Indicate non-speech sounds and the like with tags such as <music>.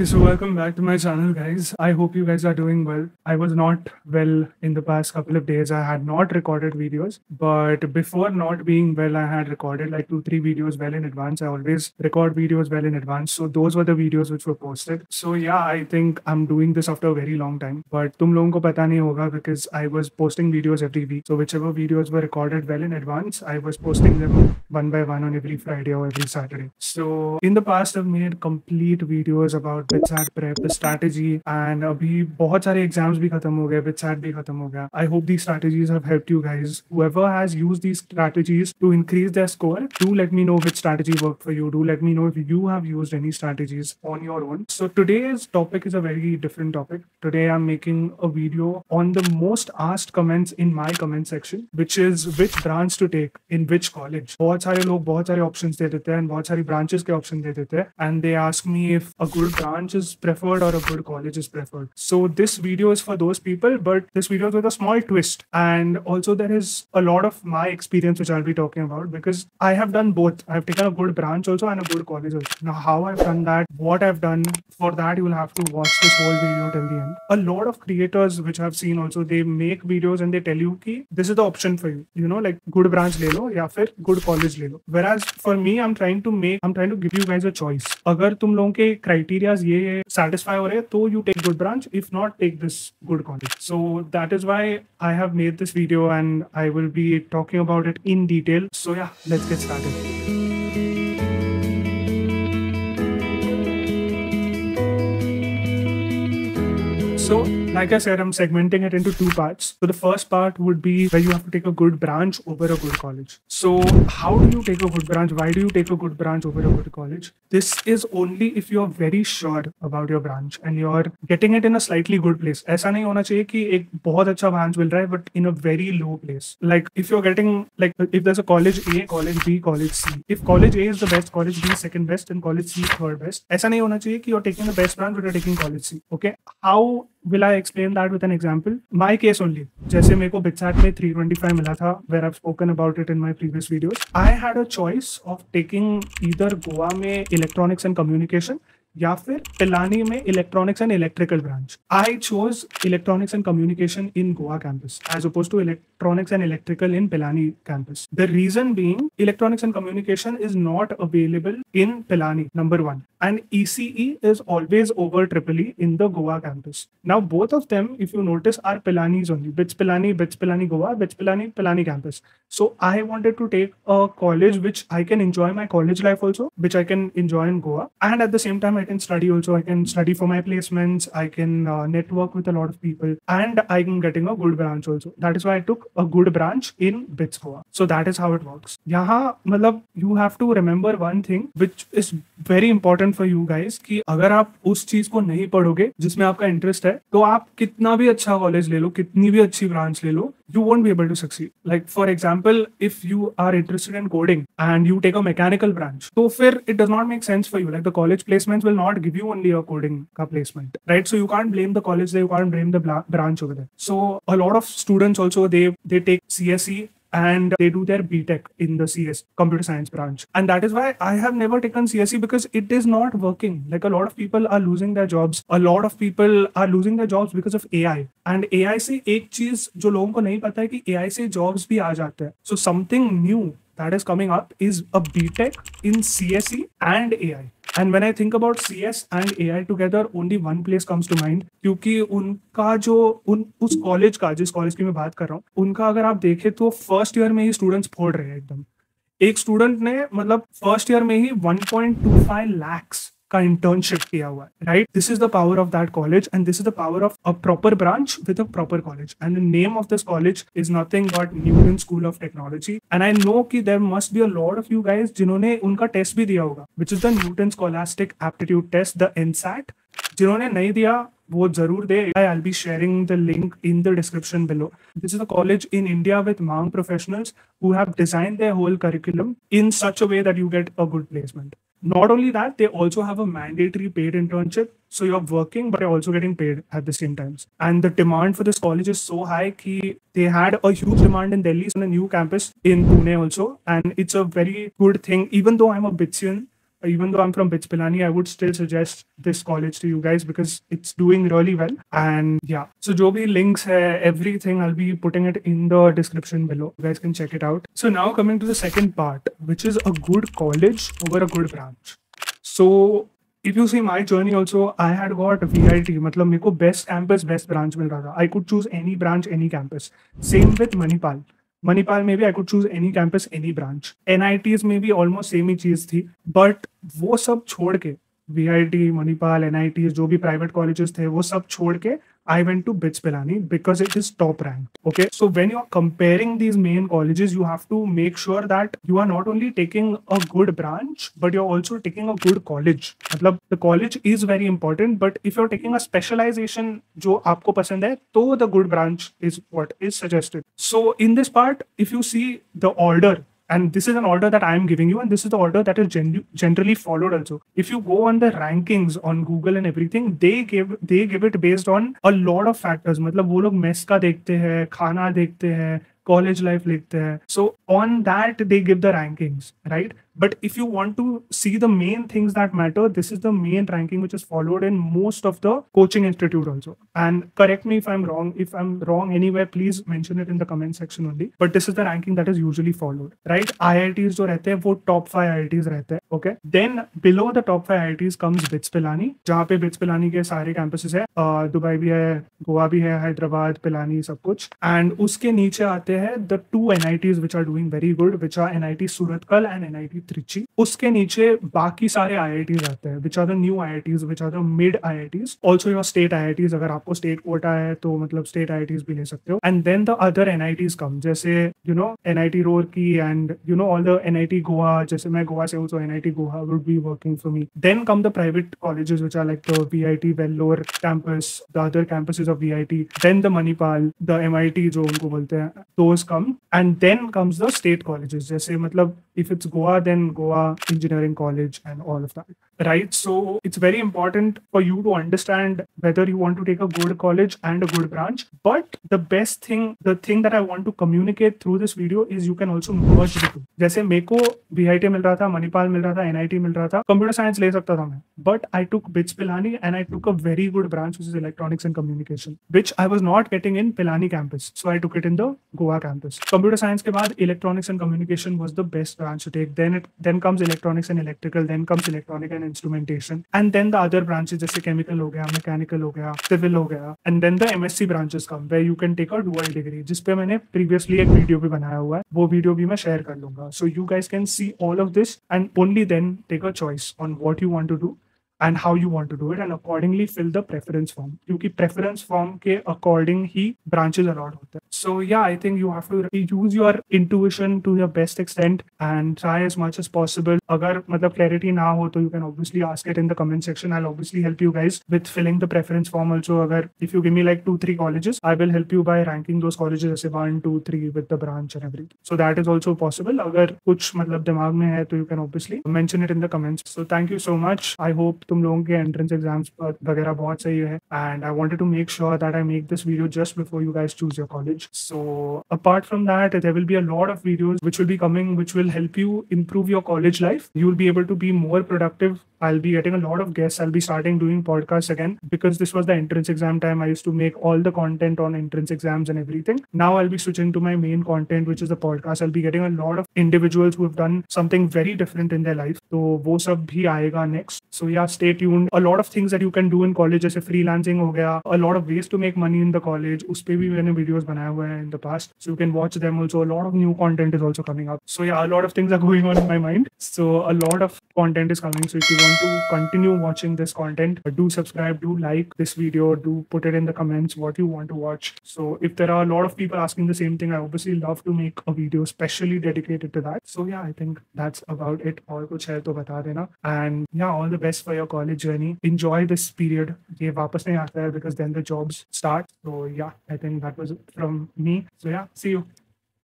Okay, so welcome back to my channel, guys. I hope you guys are doing well. I was not well in the past couple of days. I had not recorded videos, but before not being well, I had recorded like two, three videos well in advance. I always record videos well in advance. So those were the videos which were posted. So yeah, I think I'm doing this after a very long time, but tum logon ko pata nahi hoga because I was posting videos every week. So whichever videos were recorded well in advance, I was posting them one by one on every Friday or every Saturday. So in the past, I've made complete videos about BitSat prep, the strategy, and अभी बहुत सारे exams भी खत्म हो गए, BitSat भी खत्म हो गया. I hope these strategies have helped you guys. Whoever has used these strategies to increase their score, do let me know which strategy worked for you. Do let me know if you have used any strategies on your own. So today's topic is a very different topic. Today I'm making a video on the most asked comments in my comment section, which is which branch to take in which college. बहुत सारे लोग बहुत सारे options दे देते हैं बहुत सारी branches के option दे देते हैं and they ask me if a good branch is preferred or a good college is preferred. So this video is for those people, but this video is with a small twist. And also there is a lot of my experience which I'll be talking about because I have done both. I've taken a good branch also and a good college also. Now how I've done that, what I've done, for that you will have to watch this whole video till the end. A lot of creators which I've seen also, they make videos and they tell you ki this is the option for you. You know, like good branch le lo या फिर good college ले लो. Whereas for me, I'm trying to make, I'm trying to give you guys a choice. अगर तुम लोगों के as ye, satisfy or so you take good branch. If not, take this good quantity. So that is why I have made this video and I will be talking about it in detail. So yeah, let's get started. like I said, I'm segmenting it into two parts. So, the first part would be where you have to take a good branch over a good college. So, how do you take a good branch? Why do you take a good branch over a good college? This is only if you're very sure about your branch and you're getting it in a slightly good place. ऐसा नहीं होना चाहिए कि एक बहुत अच्छा branch मिल रहा है but in a very low place. Like if you're getting like if there's a college A, college B, college C. If college A is the best, college B is second best, and college C is third best. ऐसा नहीं होना चाहिए कि you're taking the best branch but you're taking college C. Okay, how will I explain that with an example? My case only. जैसे मेरे को BITSAT में 325 मिला था, where I've spoken about it in my previous videos. I had a choice of taking either Goa में electronics and communication, या फिर पिलानी में electronics and electrical branch I chose electronics and communication in Goa campus as opposed to electronics and electrical in Pilani campus the reason being electronics and communication is not available in Pilani number one and ECE is always over Triple E in the Goa campus. Now, both of them, if you notice, are Pilanis only. Bits Pilani, Bits Pilani Goa, Bits Pilani, Pilani campus. So I wanted to take a college which I can enjoy my college life also, which I can enjoy in Goa. And at the same time, I can study also. I can study for my placements. I can uh, network with a lot of people. And I'm getting a good branch also. That is why I took a good branch in Bits Goa. So that is how it works. Yaha, malab, you have to remember one thing, which is very important question for you guys कि अगर आप उस चीज़ को नहीं पढ़ोगे, जिसमें आपका interest है तो आप कितना भी अच्छा कॉलेज ले लो, कितनी भी अच्छी ब्रांच ले लो you won't be able to succeed like for example if you are interested in coding and you take a mechanical branch तो फिर it does not make sense for you like the college placement will not give you only your coding का placement right so you can't blame the college branch over that so a of students also they take C S C and they do their BTech in the CS computer science branch. And that is why I have never taken CSE because it is not working. Like a lot of people are losing their jobs. A lot of people are losing their jobs because of AI. And AI say एक चीज जो लोगों को नहीं पता है AI say jobs भी आ So something new that is coming up is a BTech in CSE and AI. And when I think about C S and A I together only one place comes to mind क्योंकि उनका जो, उन, उस college का, जिस college की मैं बात कर रहा हूँ, उनका अगर आप देखें तो फ़र्स्ट ईयर में ही स्टूडेंट्स फोड़ रहे हैं एकदम। एक स्टूडेंट ने मतलब फ़र्स्ट ईयर में ही 1.25 लैक्स का इंटर्नशिप किया हुआ है right this is the power of that college and this is the power of a proper branch with a proper college and the name of this college is nothing but Newton School of Technology and I know कि there must be a lot of you guys जिन्होंने उनका test भी दिया होगा which is the Newton scholastic aptitude test the NSAT जिन्होंने नहीं दिया, वो ज़रूर दे। I be sharing the link in the description below this is a college in India with MAANG professionals who have design their whole curriculum in such a way that you get a good placement. Not only that they also have a mandatory paid internship. So you're working but you're also getting paid at the same times and the demand for this college is so high ki they had a huge demand in delhi on a new campus in pune also. And it's a very good thing even though i'm a bitsian even though I'm from BITS Pilani, I would still suggest this college to you guys because it's doing really well. And yeah, so jo bhi links hai, everything I'll be putting it in the description below. You guys can check it out. So now coming to the second part, which is a good college over a good branch. So if you see my journey also, I had got VIT. मतलब मेरे को best campus, best branch मिल रहा था. I could choose any branch, any campus. Same with Manipal. Manipal में भी I could choose any campus any branch NITs में भी almost same ही चीज़ थी बट वो सब छोड़ के V I T Manipal N I T जो भी प्राइवेट कॉलेजेस थे, वो सब छोड़ के I went to BITS Pilani because it is top ranked. Okay. So when you're comparing these main colleges, you have to make sure that you are not only taking a good branch, but you're also taking a good college. मतलब the college is very important, but if you're taking a specialization जो आपको पसंद है, तो the good branch is what is suggested. So in this part, if you see the order and this is an order that i am giving you and this is the order that is gen- generally followed also if you go on the rankings on google and everything they give they give it based on a lot of factors मतलब वो लोग mess का देखते हैं खाना देखते हैं college life likhte hai. So on that they give the rankings, right? But if you want to see the main things that matter, this is the main ranking which is followed in most of the coaching institute also. And correct me if I'm wrong. If I'm wrong anywhere, please mention it in the comment section only. But this is the ranking that is usually followed, right? IITs jo rehte hai, top 5 IITs rehte hai, okay? Then below the top 5 IITs comes BITS Pilani. Jahan pe BITS Pilani ke campuses hai. Dubai bhi Goa bhi Hyderabad, Pilani, sab kuch. And uske niche aate the two NITs which are doing very good, which are NIT Surathkal and NIT NIT Trichy उसके नीचे बाकी सारे IITs आते हैं which are the new IITs which are the mid IITs also your state IITs अगर आपको state quota है तो मतलब स्टेट आईआईटीज भी ले सकते हो. And then the other NITs come जैसे यू नो एनआईटी रोर की and you know all the NIT Goa जैसे मैं गोवा से हूँ तो NIT Goa would be working for me then come the private colleges which are like the VIT Vellore campus the other campuses of VIT then the Manipal the MIT जो उनको बोलते हैं those come. And then comes the state colleges, जैसे मतलब if it's Goa Goa Engineering College and all of that, right? So it's very important for you to understand whether you want to take a good college and a good branch. But the best thing, the thing that I want to communicate through this video is you can also merge the two. जैसे मेरे को VIT मिल रहा था, मिल रहा था, NIT मिल रहा था, computer science ले सकता था मैं. But I took BITS Pilani and I took a very good branch which is electronics and communication, which I was not getting in Pilani campus. So I took it in the Goa campus. Computer science के बाद electronics and communication was the best branch to take. Then it then comes electronics and electrical, then comes electronic and instrumentation, and then the other branches जैसे chemical हो गया, mechanical हो गया, civil हो गया, and then the MSc branches come where you can take a dual degree. जिस पे मैंने previously एक वीडियो भी बनाया हुआ है, वो वीडियो भी मैं शेयर कर लूँगा. So you guys can see all of this and only then take a choice on what you want to do and how you want to do it and accordingly fill the preference form क्योंकि preference form के according ही branches allot होते हैं so yeah I think you have to use your intuition to your best extent and try as much as possible अगर मतलब clarity ना हो तो you can obviously ask it in the comment section I'll obviously help you guys with filling the preference form also अगर if you give me like two three colleges I will help you by ranking those colleges जैसे one two three with the branch and everything so that is also possible अगर कुछ मतलब दिमाग में है तो you can obviously mention it in the comments so thank you so much I hope तुम लोगों के एंट्रेंस एग्ज़ाम्स वगैरह बहुत सही है। And I wanted to make sure that I make this video just before you guys choose your college so apart from that there will be a lot of videos which will be coming which will help you improve your college life you will be able to be more productive i'll be getting a lot of guests i'll be starting doing podcasts again because this was the entrance exam time i used to make all the content on entrance exams and everything now i'll be switching to my main content which is the podcast i'll be getting a lot of individuals who have done something very different in their life so wo sab bhi aayega next so yeah stay tuned a lot of things that you can do in college जैसे freelancing हो गया a lot of ways to make money in the college उस पे भी मैंने videos बनाए हुए हैं in the past so you can watch them also a lot of new content is also coming up so yeah a lot of things are <laughs> going on in my mind so a lot of content is coming so if you want want to continue watching this content, do subscribe, do like this video, do put it in the comments what you want to watch. So if there are a lot of people asking the same thing, I obviously love to make a video specially dedicated to that. So yeah, I think that's about it. All kuch hai to bata dena. And yeah, all the best for your college journey. Enjoy this period. Ye wapas aata hai because then the jobs start. So yeah, I think that was it from me. So yeah, see you.